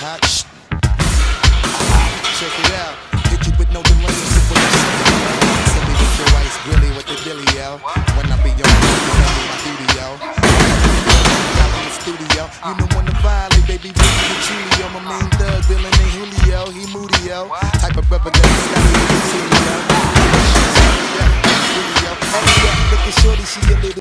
hot. Shh. Check it out. Hit you with no delay. Send me with your ice grilly with the dilly, yo. When I be on you my duty, yo. The studio. You know when the violin. baby, really and truly, yo. My main thug, villain ain't Julio. He moody, yo. Type of brother that's got me in the studio. Julio. Hey, yeah, look at shorty, she a little